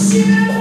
Christian.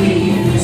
be